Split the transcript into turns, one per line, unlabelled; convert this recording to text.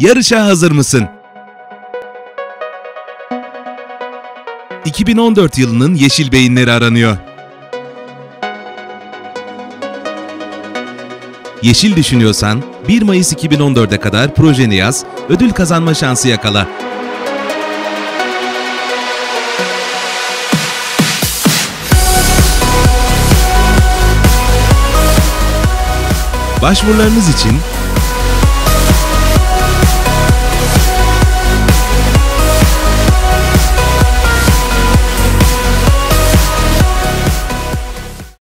Yarışa hazır mısın? 2014 yılının Yeşil Beyinleri aranıyor. Yeşil düşünüyorsan 1 Mayıs 2014'e kadar projeni yaz, ödül kazanma şansı yakala. Başvurularınız için